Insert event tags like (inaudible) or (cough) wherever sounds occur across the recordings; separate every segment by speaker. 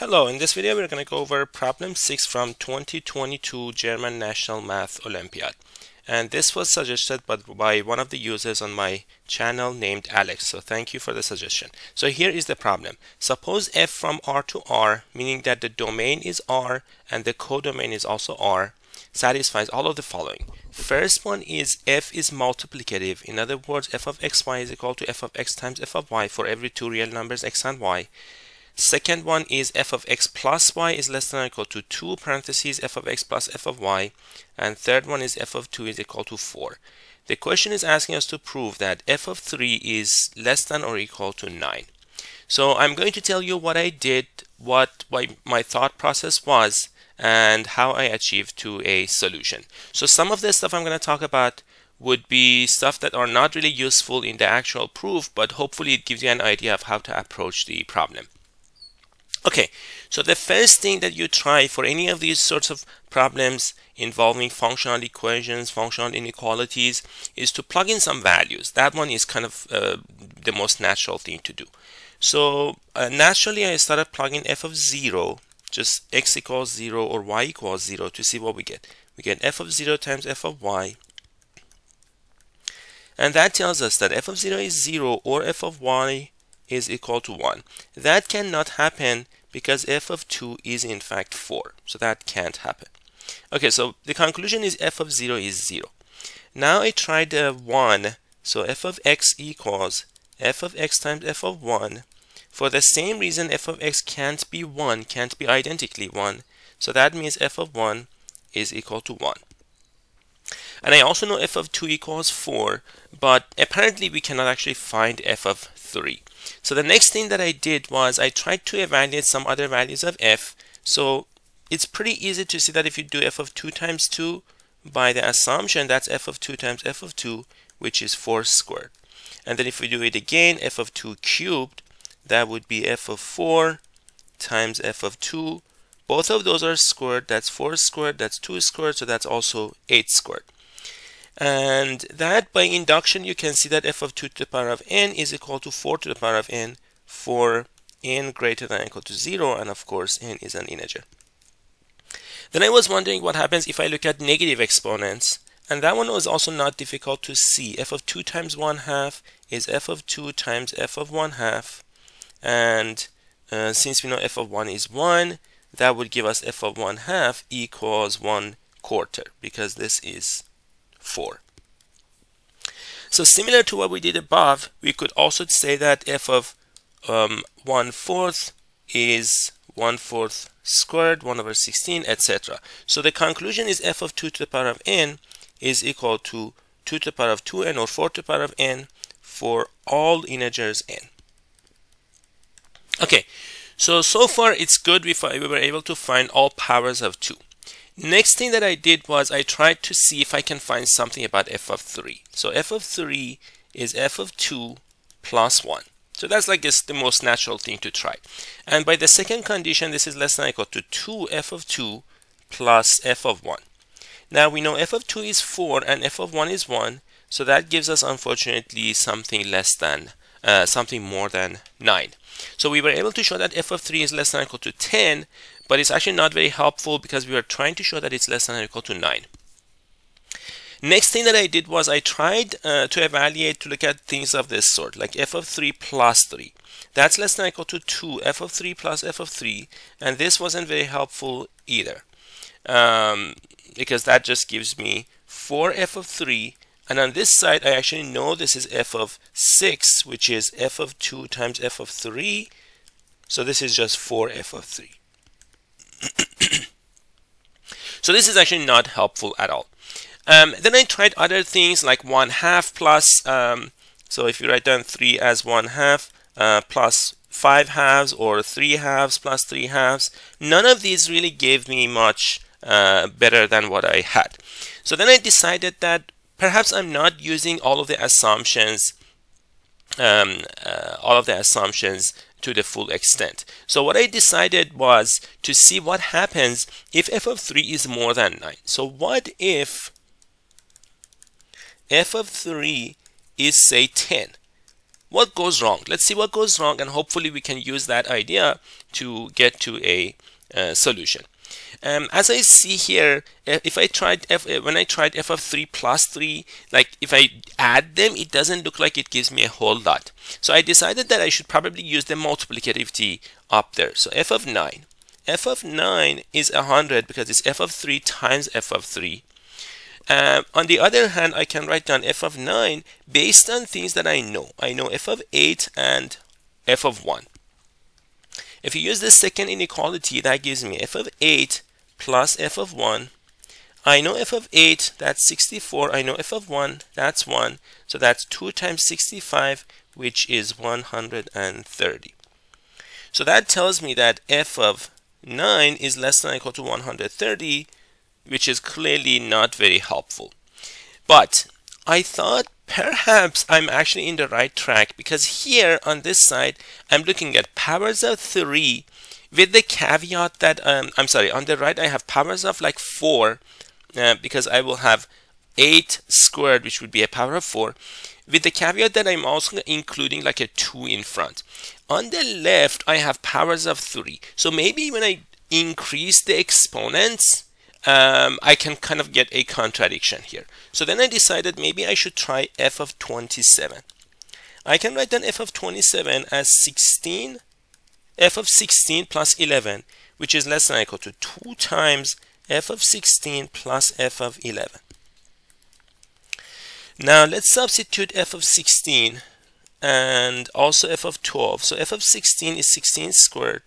Speaker 1: Hello, in this video we're going to go over problem 6 from 2022 German National Math Olympiad. And this was suggested by one of the users on my channel named Alex. So thank you for the suggestion. So here is the problem. Suppose f from R to R, meaning that the domain is R and the codomain is also R, satisfies all of the following. First one is f is multiplicative. In other words, f of xy is equal to f of x times f of y for every two real numbers x and y. Second one is f of x plus y is less than or equal to 2 parentheses f of x plus f of y. And third one is f of 2 is equal to 4. The question is asking us to prove that f of 3 is less than or equal to 9. So I'm going to tell you what I did, what my thought process was, and how I achieved to a solution. So some of the stuff I'm going to talk about would be stuff that are not really useful in the actual proof, but hopefully it gives you an idea of how to approach the problem. Okay, so the first thing that you try for any of these sorts of problems involving functional equations, functional inequalities, is to plug in some values. That one is kind of uh, the most natural thing to do. So uh, naturally I started plugging f of 0, just x equals 0 or y equals 0 to see what we get. We get f of 0 times f of y. And that tells us that f of 0 is 0 or f of y is equal to 1. That cannot happen because f of 2 is in fact 4. So that can't happen. Okay, so the conclusion is f of 0 is 0. Now I tried the 1. So f of x equals f of x times f of 1. For the same reason f of x can't be 1, can't be identically 1. So that means f of 1 is equal to 1. And I also know f of 2 equals 4, but apparently we cannot actually find f of 3. So the next thing that I did was I tried to evaluate some other values of f. So it's pretty easy to see that if you do f of 2 times 2 by the assumption that's f of 2 times f of 2 which is 4 squared. And then if we do it again f of 2 cubed that would be f of 4 times f of 2. Both of those are squared. That's 4 squared. That's 2 squared. So that's also 8 squared. And that by induction, you can see that f of 2 to the power of n is equal to 4 to the power of n for n greater than or equal to 0. And of course, n is an integer. Then I was wondering what happens if I look at negative exponents. And that one was also not difficult to see. f of 2 times 1 half is f of 2 times f of 1 half. And uh, since we know f of 1 is 1, that would give us f of 1 half equals 1 quarter because this is 4. So similar to what we did above, we could also say that f of um, 1 fourth is 1 fourth squared, 1 over 16, etc. So the conclusion is f of 2 to the power of n is equal to 2 to the power of 2n or 4 to the power of n for all integers n. Okay, so so far it's good we, we were able to find all powers of 2. Next thing that I did was I tried to see if I can find something about f of 3. So f of 3 is f of 2 plus 1. So that's like this, the most natural thing to try. And by the second condition, this is less than or equal to 2 f of 2 plus f of 1. Now we know f of 2 is 4 and f of 1 is 1. So that gives us unfortunately something less than, uh, something more than 9. So we were able to show that f of 3 is less than or equal to 10, but it's actually not very helpful because we are trying to show that it's less than or equal to 9. Next thing that I did was I tried uh, to evaluate to look at things of this sort, like f of 3 plus 3. That's less than or equal to 2, f of 3 plus f of 3, and this wasn't very helpful either, um, because that just gives me 4f of 3, and on this side I actually know this is f of 6, which is f of 2 times f of 3, so this is just 4f of 3. (coughs) so this is actually not helpful at all. Um, then I tried other things like 1 half plus, um, so if you write down 3 as 1 half uh, plus 5 halves or 3 halves plus 3 halves, none of these really gave me much uh, better than what I had. So then I decided that perhaps I'm not using all of the assumptions um, uh, all of the assumptions to the full extent. So what I decided was to see what happens if f of 3 is more than 9. So what if f of 3 is say 10? what goes wrong let's see what goes wrong and hopefully we can use that idea to get to a uh, solution um, as I see here, if I tried f when I tried f of 3 plus 3, like if I add them, it doesn't look like it gives me a whole lot. So I decided that I should probably use the multiplicativity up there. So f of 9. f of 9 is 100 because it's f of 3 times f of 3. Um, on the other hand, I can write down f of 9 based on things that I know. I know f of 8 and f of 1. If you use the second inequality, that gives me f of 8 plus f of 1. I know f of 8, that's 64. I know f of 1, that's 1. So that's 2 times 65, which is 130. So that tells me that f of 9 is less than or equal to 130, which is clearly not very helpful. But I thought perhaps I'm actually in the right track because here on this side, I'm looking at powers of 3 with the caveat that um, I'm sorry on the right I have powers of like 4 uh, because I will have 8 squared which would be a power of 4 with the caveat that I'm also including like a 2 in front. On the left I have powers of 3 so maybe when I increase the exponents um, I can kind of get a contradiction here so then I decided maybe I should try f of 27 I can write down f of 27 as 16 f of 16 plus 11, which is less than or equal to 2 times f of 16 plus f of 11. Now let's substitute f of 16 and also f of 12. So f of 16 is 16 squared.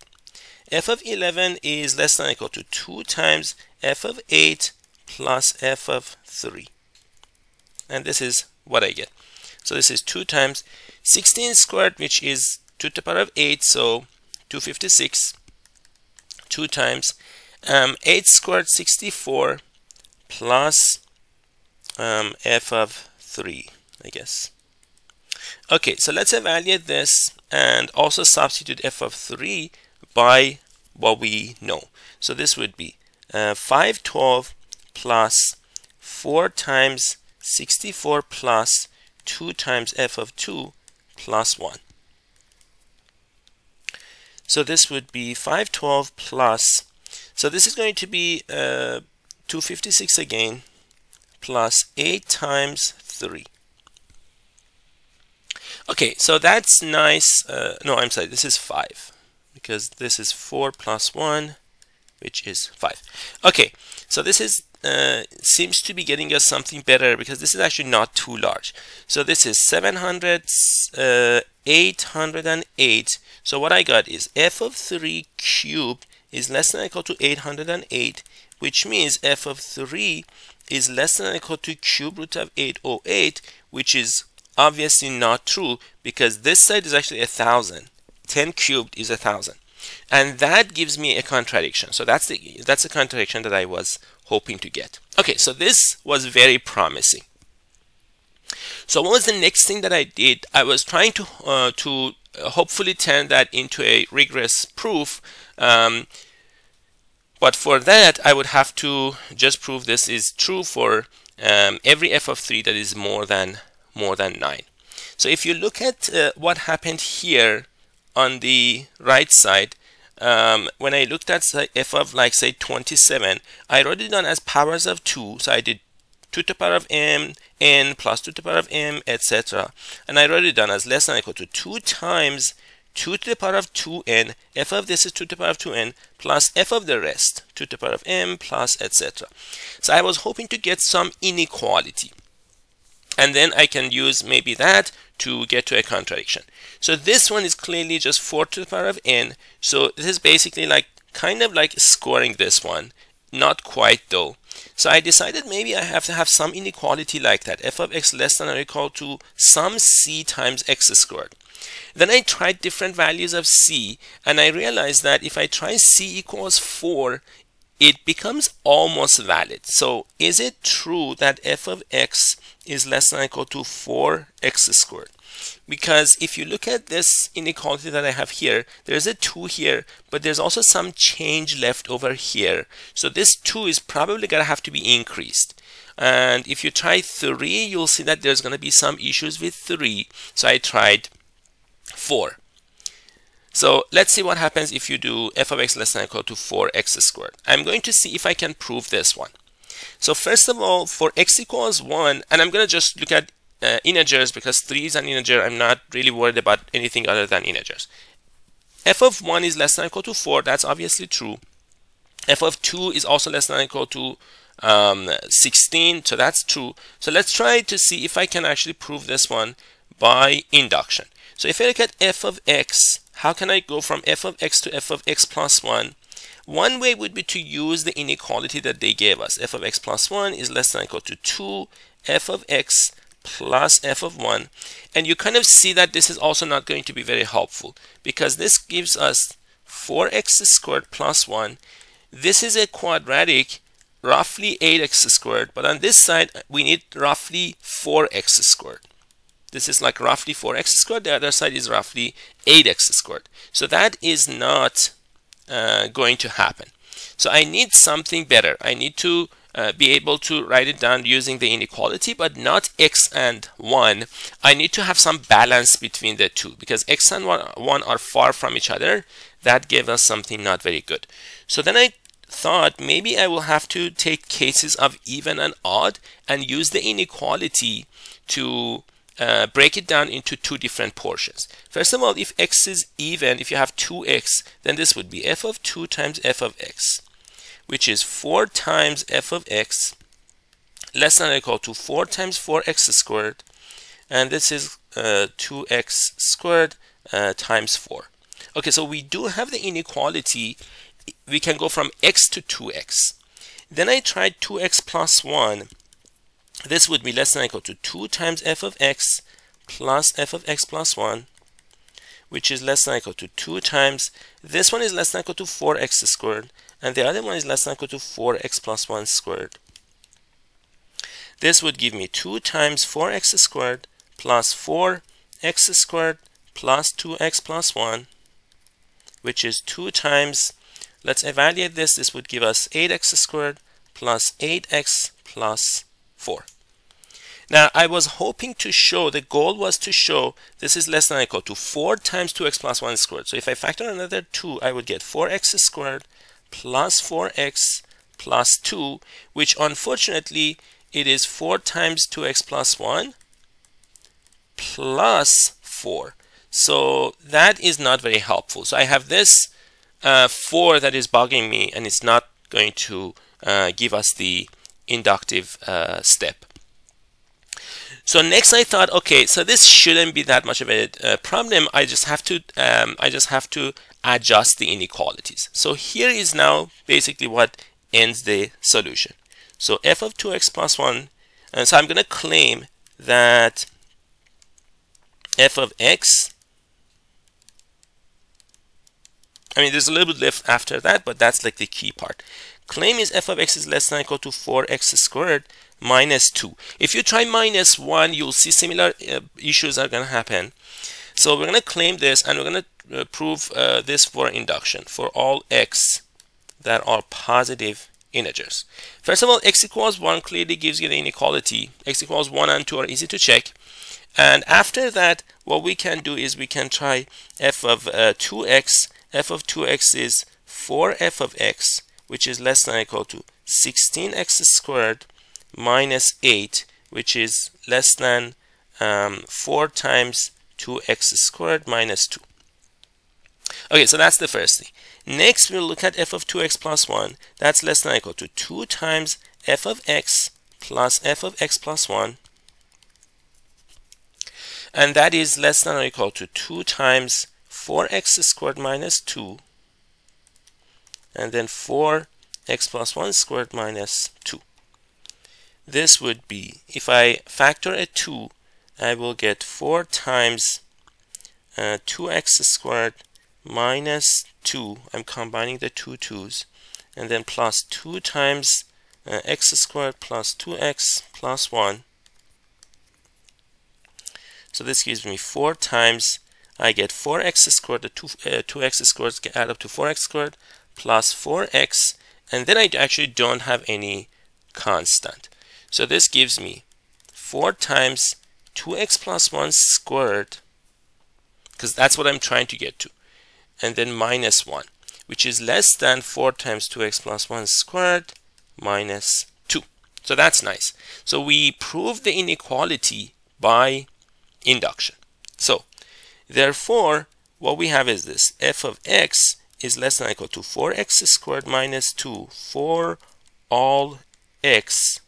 Speaker 1: F of 11 is less than or equal to 2 times f of 8 plus f of 3. And this is what I get. So this is 2 times 16 squared, which is 2 to the power of 8. So 256 2 times um, 8 squared 64 plus um, f of 3 I guess okay so let's evaluate this and also substitute f of 3 by what we know so this would be uh, 512 plus 4 times 64 plus 2 times f of 2 plus 1 so this would be 512 plus, so this is going to be uh, 256 again, plus 8 times 3. Okay, so that's nice. Uh, no, I'm sorry, this is 5, because this is 4 plus 1, which is 5. Okay, so this is uh, seems to be getting us something better because this is actually not too large. So this is 700, uh, 808. So what I got is f of 3 cubed is less than or equal to 808, which means f of 3 is less than or equal to cube root of 808, which is obviously not true because this side is actually a thousand. 10 cubed is a thousand and that gives me a contradiction so that's the that's a contradiction that I was hoping to get. Okay, so this was very promising. So what was the next thing that I did? I was trying to uh, to hopefully turn that into a rigorous proof. Um, but for that, I would have to just prove this is true for um, every f of 3 that is more than more than 9. So if you look at uh, what happened here on the right side, um, when I looked at say, f of like say 27, I wrote it down as powers of 2. So I did 2 to the power of m, n plus 2 to the power of m, etc. And I wrote it down as less than or equal to 2 times 2 to the power of 2n, f of this is 2 to the power of 2n, plus f of the rest, 2 to the power of m, plus etc. So I was hoping to get some inequality. And then I can use maybe that to get to a contradiction. So this one is clearly just 4 to the power of n. So this is basically like kind of like scoring this one. Not quite though. So I decided maybe I have to have some inequality like that. f of x less than or equal to some c times x squared. Then I tried different values of c and I realized that if I try c equals 4 it becomes almost valid. So is it true that f of x is less than or equal to 4x squared? because if you look at this inequality that I have here there's a 2 here but there's also some change left over here so this 2 is probably gonna have to be increased and if you try 3 you'll see that there's gonna be some issues with 3 so I tried 4. So let's see what happens if you do f of x less than or equal to 4x squared. I'm going to see if I can prove this one. So first of all, for x equals 1, and I'm going to just look at uh, integers because 3 is an integer. I'm not really worried about anything other than integers. f of 1 is less than or equal to 4. That's obviously true. f of 2 is also less than or equal to um, 16. So that's true. So let's try to see if I can actually prove this one by induction. So if I look at f of x, how can I go from f of x to f of x plus 1? One way would be to use the inequality that they gave us. f of x plus 1 is less than or equal to 2 f of x plus f of 1. And you kind of see that this is also not going to be very helpful because this gives us 4x squared plus 1. This is a quadratic roughly 8x squared, but on this side we need roughly 4x squared. This is like roughly 4x squared. The other side is roughly 8x squared. So that is not uh, going to happen. So I need something better. I need to uh, be able to write it down using the inequality, but not x and 1. I need to have some balance between the two because x and 1 are far from each other. That gave us something not very good. So then I thought maybe I will have to take cases of even and odd and use the inequality to uh, break it down into two different portions. First of all, if x is even, if you have 2x, then this would be f of 2 times f of x, which is 4 times f of x less than or equal to 4 times 4x squared, and this is uh, 2x squared uh, times 4. Okay, so we do have the inequality. We can go from x to 2x. Then I tried 2x plus 1 this would be less than or equal to 2 times f of x plus f of x plus 1 which is less than or equal to 2 times this one is less than or equal to 4x squared and the other one is less than or equal to 4x plus 1 squared this would give me 2 times 4x squared plus 4x squared plus 2x plus 1 which is 2 times let's evaluate this this would give us 8x squared plus 8x plus 4. Now, I was hoping to show, the goal was to show this is less than or equal to 4 times 2x plus 1 squared. So if I factor another 2, I would get 4x squared plus 4x plus 2, which unfortunately it is 4 times 2x plus 1 plus 4. So that is not very helpful. So I have this uh, 4 that is bugging me and it's not going to uh, give us the inductive uh, step. So next I thought, okay, so this shouldn't be that much of a uh, problem. I just have to, um, I just have to adjust the inequalities. So here is now basically what ends the solution. So f of 2x plus 1, and so I'm going to claim that f of x, I mean, there's a little bit left after that, but that's like the key part. Claim is f of x is less than or equal to 4x squared minus 2. If you try minus 1, you'll see similar uh, issues are going to happen. So we're going to claim this and we're going to uh, prove uh, this for induction for all x that are positive integers. First of all, x equals 1 clearly gives you the inequality. x equals 1 and 2 are easy to check. And after that, what we can do is we can try f of uh, 2x. F of 2x is 4f of x which is less than or equal to 16x squared minus 8 which is less than um, 4 times 2x squared minus 2 okay so that's the first thing. Next we'll look at f of 2x plus 1 that's less than or equal to 2 times f of x plus f of x plus 1 and that is less than or equal to 2 times 4x squared minus 2 and then 4 x plus 1 squared minus 2. This would be, if I factor a 2, I will get 4 times uh, 2x squared minus 2. I'm combining the two 2's. And then plus 2 times uh, x squared plus 2x plus 1. So this gives me 4 times, I get 4x squared, the 2, uh, 2x squared add up to 4x squared plus 4x and then I actually don't have any constant. So this gives me 4 times 2x plus 1 squared because that's what I'm trying to get to. And then minus 1, which is less than 4 times 2x plus 1 squared minus 2. So that's nice. So we prove the inequality by induction. So therefore, what we have is this. f of x is less than or equal to 4x squared minus 2 for all x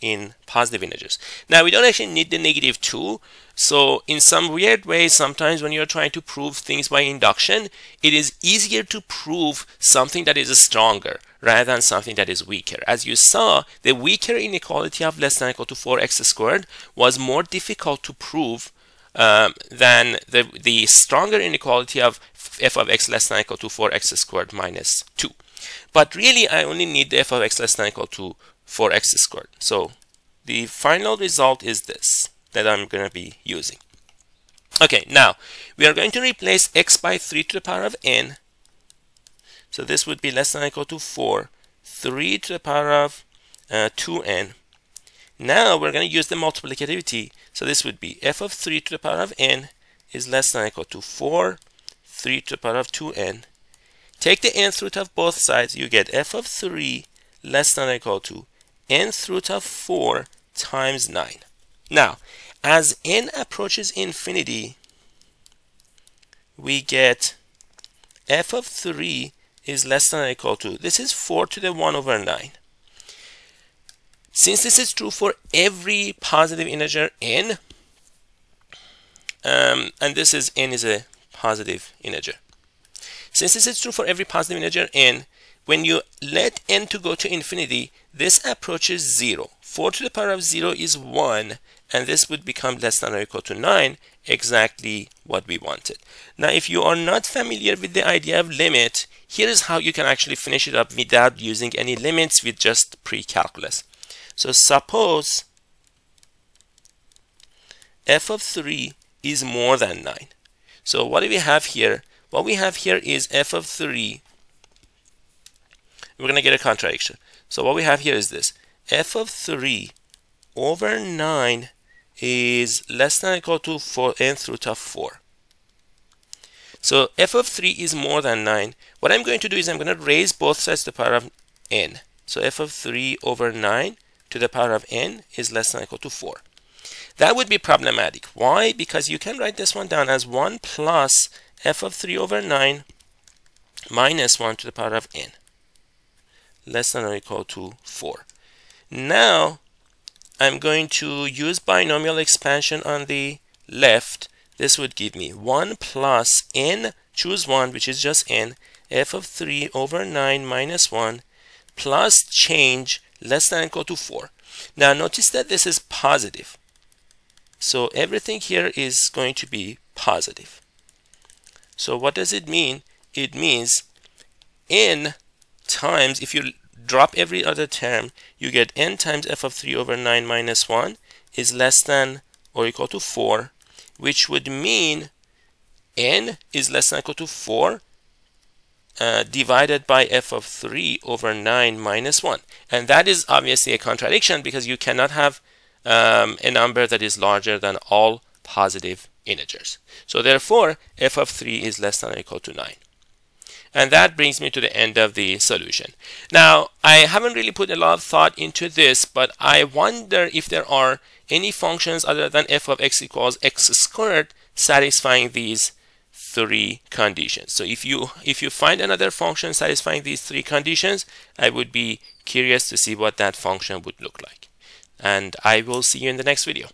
Speaker 1: in positive integers. Now we don't actually need the negative 2 so in some weird way sometimes when you're trying to prove things by induction it is easier to prove something that is stronger rather than something that is weaker. As you saw the weaker inequality of less than or equal to 4x squared was more difficult to prove um, than the, the stronger inequality of f of x less than or equal to 4x squared minus 2. But really I only need the f of x less than or equal to 4x squared. So the final result is this that I'm going to be using. Okay, now we are going to replace x by 3 to the power of n. So this would be less than or equal to 4, 3 to the power of uh, 2n. Now we're going to use the multiplicativity. So this would be f of 3 to the power of n is less than or equal to 4, 3 to the power of 2n. Take the nth root of both sides, you get f of 3 less than or equal to nth root of 4 times 9. Now, as n approaches infinity, we get f of 3 is less than or equal to, this is 4 to the 1 over 9. Since this is true for every positive integer n, um, and this is n is a positive integer. Since this is true for every positive integer n, when you let n to go to infinity, this approaches 0. 4 to the power of 0 is 1, and this would become less than or equal to 9, exactly what we wanted. Now, if you are not familiar with the idea of limit, here is how you can actually finish it up without using any limits with just pre-calculus. So suppose f of 3 is more than 9. So what do we have here? What we have here is f of 3 we're going to get a contradiction. So what we have here is this. f of 3 over 9 is less than or equal to 4 nth root of 4. So f of 3 is more than 9. What I'm going to do is I'm going to raise both sides to the power of n. So f of 3 over 9 to the power of n is less than or equal to 4. That would be problematic. Why? Because you can write this one down as 1 plus f of 3 over 9 minus 1 to the power of n less than or equal to 4. Now I'm going to use binomial expansion on the left. This would give me 1 plus n, choose 1 which is just n, f of 3 over 9 minus 1 plus change less than or equal to 4. Now notice that this is positive. So everything here is going to be positive. So what does it mean? It means n times, if you drop every other term, you get n times f of 3 over 9 minus 1 is less than or equal to 4, which would mean n is less than or equal to 4 uh, divided by f of 3 over 9 minus 1. And that is obviously a contradiction because you cannot have um, a number that is larger than all positive integers. So therefore, f of 3 is less than or equal to 9. And that brings me to the end of the solution. Now, I haven't really put a lot of thought into this, but I wonder if there are any functions other than f of x equals x squared satisfying these three conditions. So if you if you find another function satisfying these three conditions, I would be curious to see what that function would look like. And I will see you in the next video.